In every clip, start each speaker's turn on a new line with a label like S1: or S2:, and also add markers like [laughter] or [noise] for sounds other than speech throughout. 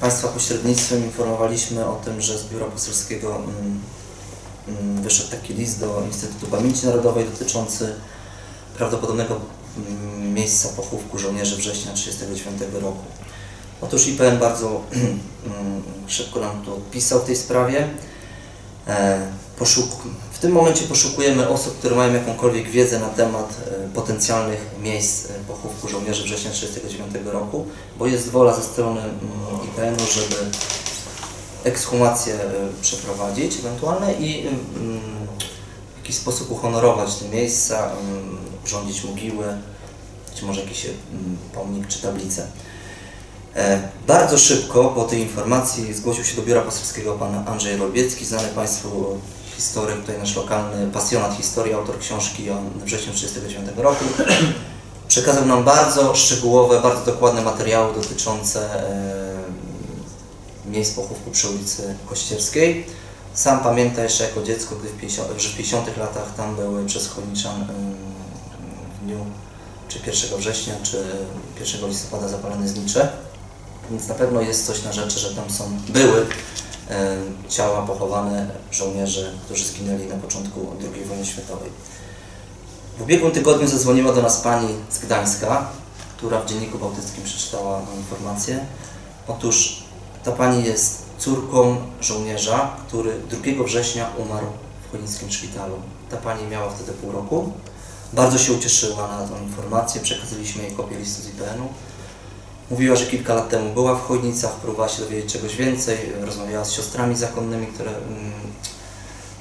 S1: Państwa pośrednictwem informowaliśmy o tym, że z Biura Poselskiego mm, mm, wyszedł taki list do Instytutu Pamięci Narodowej dotyczący prawdopodobnego mm, miejsca pochówku żołnierzy września 1939 roku. Otóż IPN bardzo [clears throat] szybko nam tu odpisał w tej sprawie. E, Poszuk tym momencie poszukujemy osób, które mają jakąkolwiek wiedzę na temat e, potencjalnych miejsc e, pochówku żołnierzy września 1939 roku, bo jest wola ze strony mm, IPN-u, żeby ekshumacje e, przeprowadzić ewentualne i mm, w jakiś sposób uhonorować te miejsca, mm, urządzić mogiły, być może jakiś pomnik czy tablicę. E, Bardzo szybko po tej informacji zgłosił się do biura poselskiego pan Andrzej Rolbiecki, znany Państwu historyk, tutaj nasz lokalny pasjonat historii, autor książki o wrześniu 1939 roku. Przekazał nam bardzo szczegółowe, bardzo dokładne materiały dotyczące e, miejsc pochówku przy ulicy Kościerskiej. Sam pamięta jeszcze jako dziecko, gdy w 50, że w 50 latach tam były przez ym, w dniu czy 1 września, czy 1 listopada zapalane znicze. Więc na pewno jest coś na rzeczy, że tam są, były e, ciała pochowane żołnierzy, którzy zginęli na początku II wojny światowej. W ubiegłym tygodniu zadzwoniła do nas pani z Gdańska, która w Dzienniku Bałtyckim przeczytała informację. Otóż ta pani jest córką żołnierza, który 2 września umarł w Chojnickim Szpitalu. Ta pani miała wtedy pół roku. Bardzo się ucieszyła na tą informację, przekazaliśmy jej kopię listu z IPN-u. Mówiła, że kilka lat temu była w Chojnicach, próbowała się dowiedzieć czegoś więcej, rozmawiała z siostrami zakonnymi, które mm,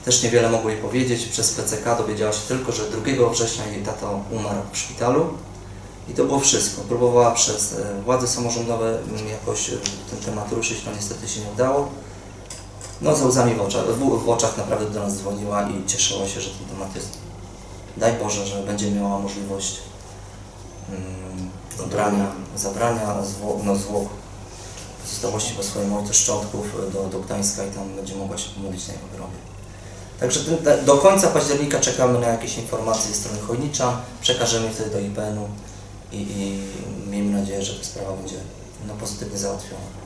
S1: też niewiele mogły jej powiedzieć. Przez PCK dowiedziała się tylko, że 2 września jej tata umarł w szpitalu i to było wszystko. Próbowała przez e, władze samorządowe mm, jakoś e, ten temat ruszyć, no niestety się nie udało. No ze łzami w oczach, w, w oczach naprawdę do nas dzwoniła i cieszyła się, że ten temat jest, daj Boże, że będzie miała możliwość mm, zabrania, zabrania no, zwłok pozostałości po swoim ojcu szczątków do, do Gdańska i tam będzie mogła się pomodlić na jego grobie. Także ten, do końca października czekamy na jakieś informacje ze strony Chojnicza, przekażemy wtedy do IPN-u i, i miejmy nadzieję, że ta sprawa będzie no, pozytywnie załatwiona.